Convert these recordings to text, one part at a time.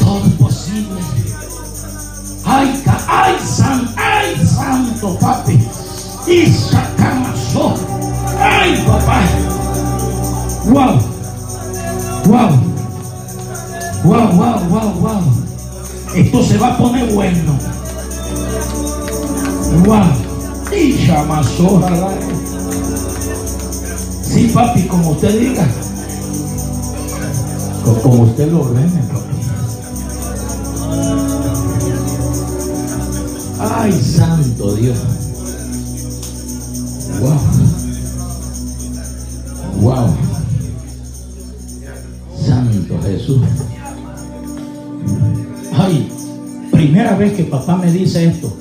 Todo es posible. Ay, ay, san, ay, santo papi. Y sacamazo. Ay, papá. Wow. Wow. Wow, wow, wow, wow. Esto se va a poner bueno. Wow. Y llamazó. Sí, papi, como usted diga. Co- Como usted lo ordene, papi. Ay, santo Dios. Wow. Wow. Santo Jesús. Ay, primera vez que papá me dice esto.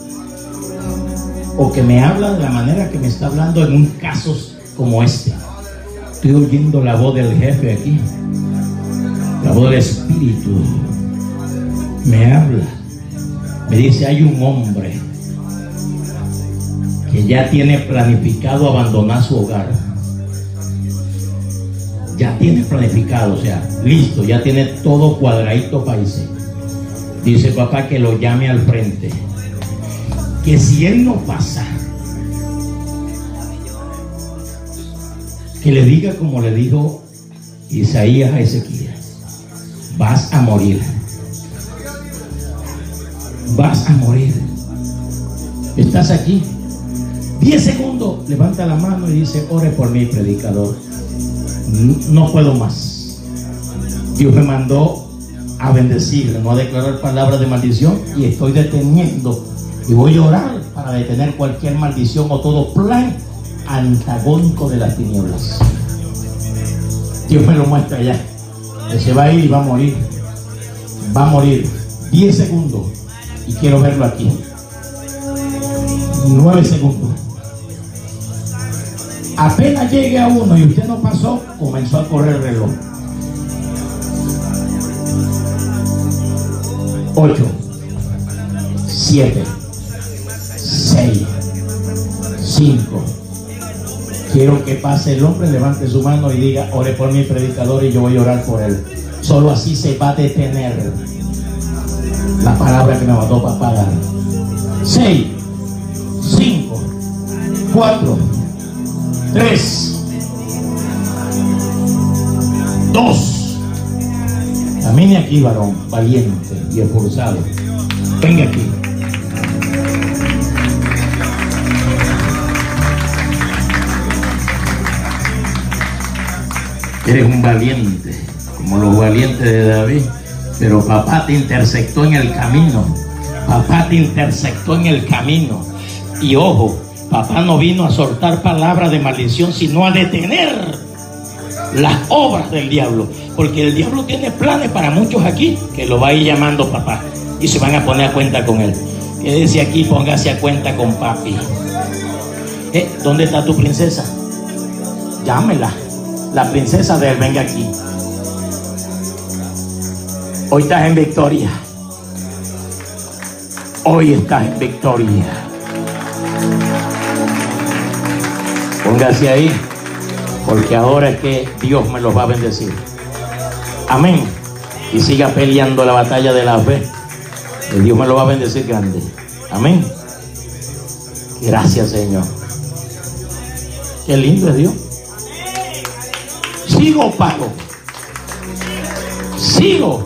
O que me habla de la manera que me está hablando en un caso como este. Estoy oyendo la voz del jefe aquí. La voz del espíritu. Me habla. Me dice, hay un hombre que ya tiene planificado abandonar su hogar. Ya tiene planificado, o sea, listo, ya tiene todo cuadradito irse. Dice papá que lo llame al frente. Que si él no pasa, que le diga como le dijo Isaías a Ezequiel, vas a morir. Vas a morir. Estás aquí. 10 segundos, levanta la mano y dice, ore por mí, predicador. No puedo más. Dios me mandó a bendecirle, no a declarar palabras de maldición y estoy deteniendo y voy a orar para detener cualquier maldición o todo plan antagónico de las tinieblas. Dios me lo muestra ya. Que se va a ir y va a morir. Va a morir. 10 segundos. Y quiero verlo aquí. 9 segundos. Apenas llegue a uno y usted no pasó, comenzó a correr el reloj. 8, 7, 6, 5. Quiero que pase el hombre, levante su mano y diga, ore por mi predicador y yo voy a orar por él. Solo así se va a detener la palabra que me mandó papá dar. 6, 5, 4, 3, 2. Camine aquí, varón, valiente y esforzado. Venga aquí. Eres un valiente, como los valientes de David. Pero papá te intersectó en el camino. Papá te intersectó en el camino. Y ojo, papá no vino a soltar palabras de maldición, sino a detener las obras del diablo. Porque el diablo tiene planes para muchos aquí que lo va a ir llamando papá. Y se van a poner a cuenta con él. Quédese aquí, póngase a cuenta con papi. Eh, ¿Dónde está tu princesa? Llámela. La princesa de él, venga aquí. Hoy estás en victoria. Hoy estás en victoria. Póngase ahí, porque ahora es que Dios me los va a bendecir. Amén. Y siga peleando la batalla de la fe. Que Dios me lo va a bendecir grande. Amén. Gracias, Señor. Qué lindo es Dios. Sigo, pago. Sigo.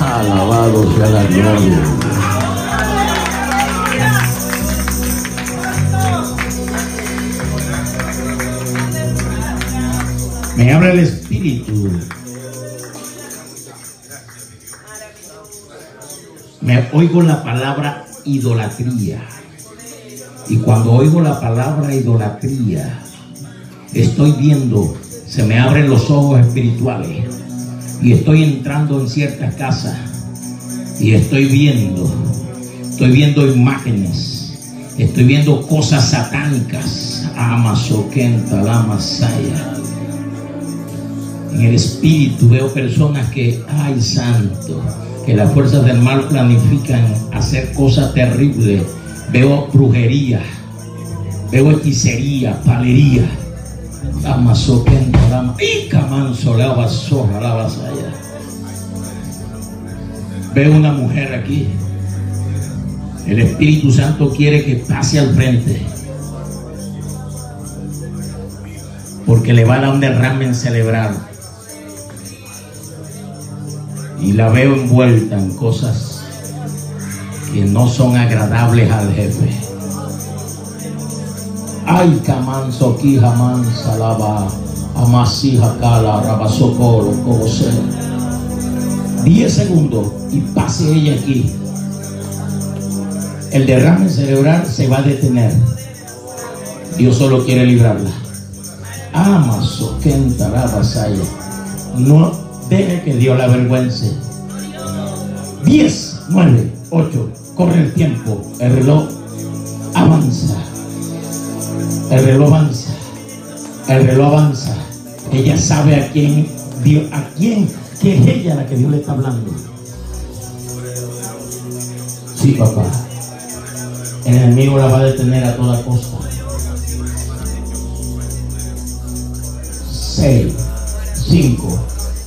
Alabado sea la gloria. Me habla el Espíritu. Me oigo la palabra idolatría. Y cuando oigo la palabra idolatría, estoy viendo, se me abren los ojos espirituales y estoy entrando en ciertas casas y estoy viendo, estoy viendo imágenes, estoy viendo cosas satánicas, amazoquenta, la masaya. En el espíritu veo personas que, ay santo, que las fuerzas del mal planifican hacer cosas terribles. Veo brujería, veo hechicería, palería, Veo una mujer aquí. El Espíritu Santo quiere que pase al frente. Porque le va a dar un derrame en celebrar. Y la veo envuelta en cosas que no son agradables al jefe. Ay, camanso, aquí jamán, salaba, amasija, cala, rabasocolo, como sea. Diez segundos y pase ella aquí. El derrame cerebral se va a detener. Dios solo quiere librarla. Amaso, que entrará vasalla. No deje que Dios la avergüence. Diez, nueve, ocho. Corre el tiempo. El reloj avanza. El reloj avanza. El reloj avanza. Ella sabe a quién Dios, a quién, que es ella la que Dios le está hablando. Sí, papá. El enemigo la va a detener a toda costa. Seis, cinco,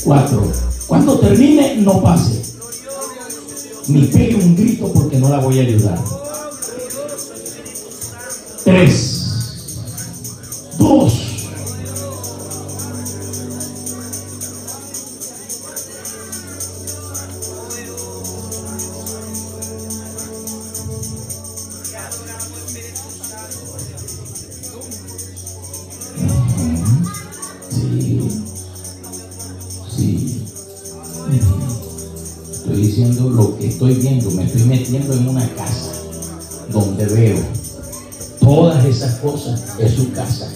cuatro. Cuando termine, no pase. Ni pegue un grito porque no la voy a ayudar. Tres, dos. Diciendo lo que estoy viendo. Me estoy metiendo en una casa donde veo todas esas cosas. Es su casa.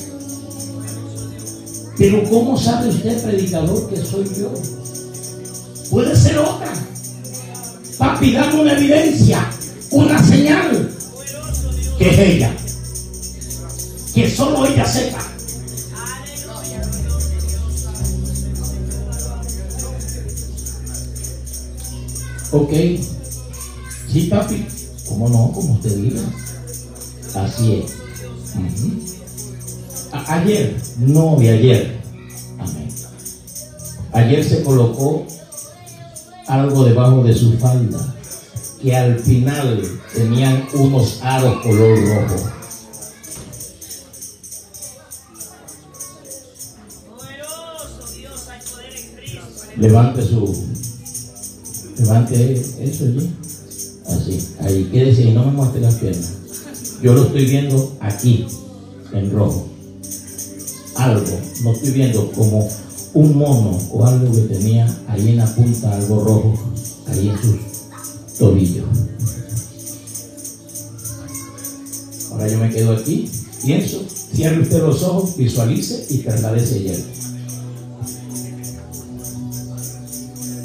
Pero ¿cómo sabe usted, predicador, que soy yo? Puede ser otra. Papi, dame una evidencia, una señal, que es ella. Que solo ella sepa. Ok. Sí, papi. ¿Cómo no? Como usted diga. Así es. Ayer, no de ayer. Amén. Ayer se colocó algo debajo de su falda que al final tenían unos aros color rojo. Levante su. Levante eso allí. Así. Ahí quédese y no me muestre las piernas. Yo lo estoy viendo aquí, en rojo. Algo. No estoy viendo como un mono o algo que tenía ahí en la punta, algo rojo, ahí en sus tobillos. Ahora yo me quedo aquí, pienso, cierre usted los ojos, visualice y trasladese hielo.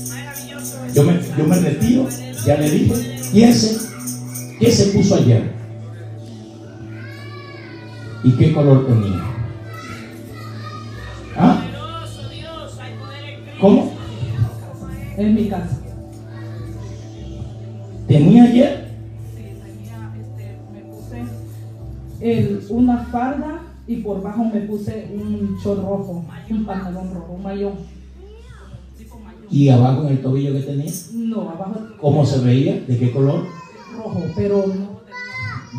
Maravilloso. Yo me, yo me retiro, ya le dije, piense, ¿qué se puso ayer? ¿Y qué color tenía? ¿Cómo? En mi casa. ¿Tenía ayer? Sí, tenía, este, me puse el- una farda y por bajo me puse un short rojo, un pantalón rojo, un mayón. ¿Y abajo en el tobillo que tenía? No, abajo ¿Cómo se veía? ¿De qué color? rojo, pero no.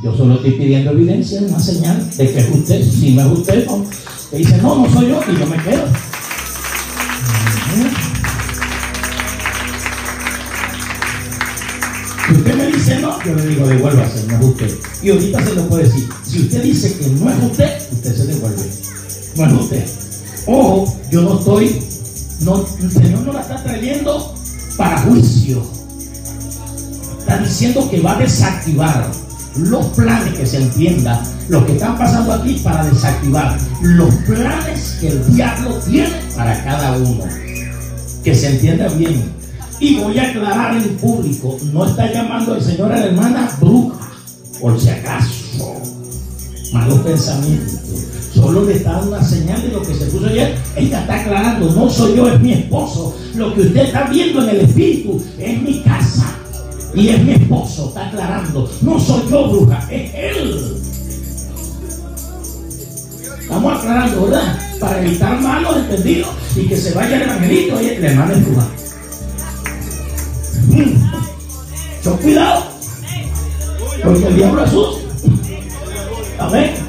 Yo solo estoy pidiendo evidencia, una señal de que es usted. Si no es usted, no. Te dice, no, no soy yo, y yo me quedo. Si usted me dice no, yo le digo, devuélvase, no es usted. Y ahorita se lo puede decir. Si usted dice que no es usted, usted se devuelve. No es usted. Ojo, yo no estoy, no, el Señor no la está trayendo para juicio. Está diciendo que va a desactivar los planes, que se entienda, lo que están pasando aquí para desactivar los planes que el diablo tiene para cada uno. Que se entienda bien. Y voy a aclarar en público, no está llamando el Señor a la hermana bruja, por si acaso. Malos pensamientos. Solo le está dando una señal de lo que se puso ayer. Ella está aclarando, no soy yo, es mi esposo. Lo que usted está viendo en el espíritu es mi casa. Y es mi esposo, está aclarando. No soy yo, bruja, es él. Estamos aclarando, ¿verdad? Para evitar malos entendidos y que se vaya el evangelito y el hermano empuja. Mm. Con cuidado. Porque el diablo es sucio. Amén.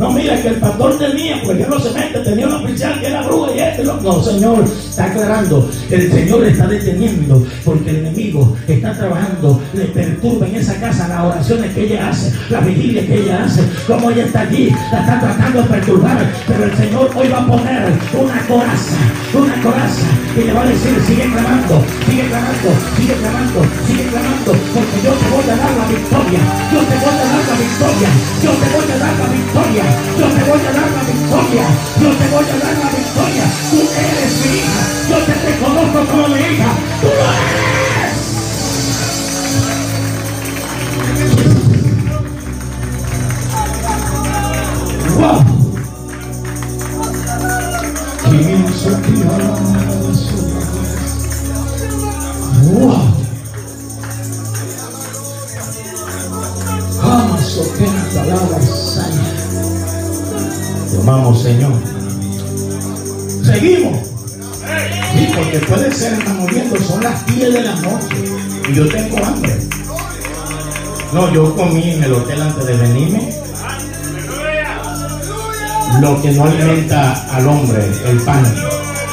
No, mira que el pastor tenía, pues ya no se mete, tenía una oficial que era bruja y este. No, no, Señor, está aclarando. El Señor está deteniendo porque el enemigo está trabajando, le perturba en esa casa las oraciones que ella hace, la vigilia que ella hace, como ella está allí, la está tratando de perturbar. Pero el Señor hoy va a poner una coraza, una coraza, y le va a decir, sigue clamando, sigue clamando, sigue clamando, sigue clamando, porque yo te voy a dar la victoria, yo te voy a dar la victoria, yo te voy a dar la victoria, yo te voy a dar la victoria, yo te voy a dar la victoria, Seguimos. Sí, porque puede ser, estamos viendo, son las 10 de la noche y yo tengo hambre. No, yo comí en el hotel antes de venirme lo que no alimenta al hombre, el pan.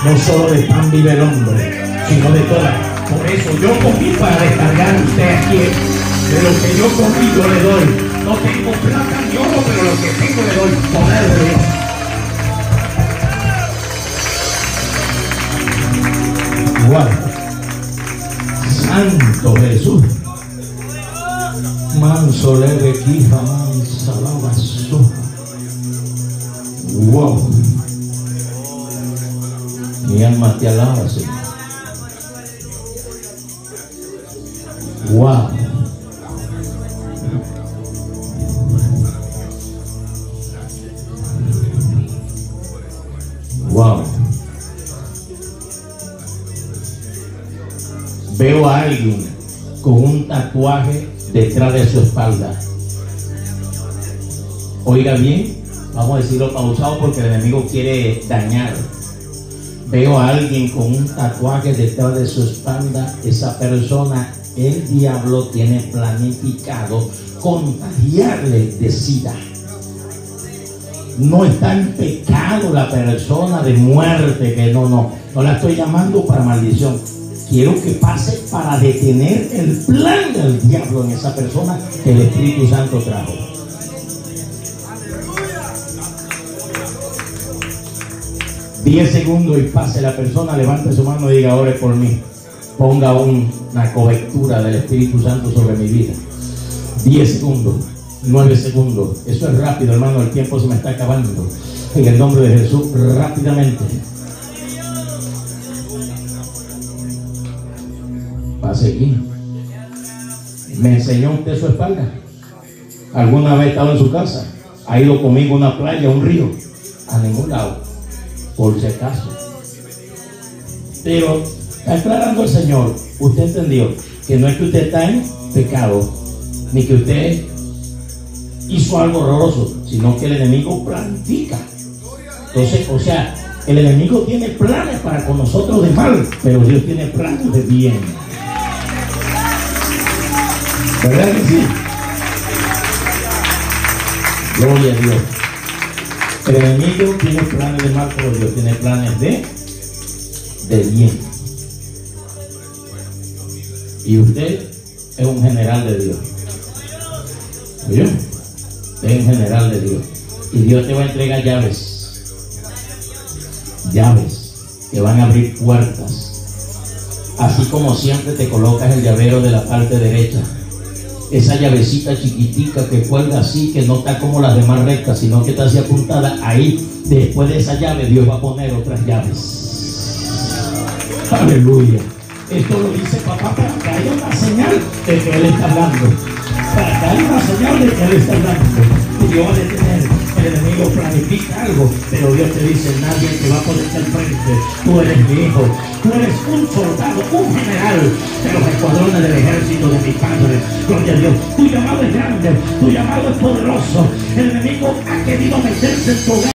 No solo de pan vive el hombre, sino de toda. Por eso yo comí para descargar a usted aquí. De lo que yo comí yo le doy. No tengo plata ni oro, pero lo que tengo le doy. Poder de Dios. Igual. Santo Jesús. Manso leve quija, mansa la. Wow. Mi alma te alaba, Señor. Wow. Alguien con un tatuaje detrás de su espalda. Oiga bien, vamos a decirlo pausado porque el enemigo quiere dañar. Veo a alguien con un tatuaje detrás de su espalda. Esa persona, el diablo tiene planificado contagiarle de sida. No está en pecado la persona de muerte, que no, no, no la estoy llamando para maldición. Quiero que pase para detener el plan del diablo en esa persona que el Espíritu Santo trajo. Diez segundos y pase la persona, levante su mano y diga, ore por mí. Ponga un- una cobertura del Espíritu Santo sobre mi vida. Diez segundos, nueve segundos. Eso es rápido, hermano, el tiempo se me está acabando. En el nombre de Jesús, rápidamente. Seguir. ¿Me enseñó usted su espalda? ¿Alguna vez ha estado en su casa? ¿Ha ido conmigo a una playa, a un río? A ningún lado. Por si acaso. Pero está aclarando el Señor. Usted entendió que no es que usted está en pecado, ni que usted hizo algo horroroso, sino que el enemigo planifica. Entonces, o sea, el enemigo tiene planes para con nosotros de mal, pero Dios tiene planes de bien. ¿Verdad que sí? Gloria a Dios. El enemigo tiene planes de mal, pero Dios tiene planes de, de bien. Y usted es un general de Dios. Usted es un general de Dios. Y Dios te va a entregar llaves. Llaves que van a abrir puertas. Así como siempre te colocas el llavero de la parte derecha. Esa llavecita chiquitica que cuelga así, que no está como las demás rectas, sino que está así apuntada. Ahí, después de esa llave, Dios va a poner otras llaves. Aleluya. Esto lo dice papá para que haya una señal de que Él está hablando. Para que haya una señal de que Él está hablando. Y Dios va a detener. El enemigo planifica algo, pero Dios te dice, nadie te va a poner al frente. Tú eres mi hijo. Tú eres un soldado, un general de los escuadrones del ejército de mi padre. Gloria a Dios. Tu llamado es grande, tu llamado es poderoso. El enemigo ha querido meterse en tu hogar.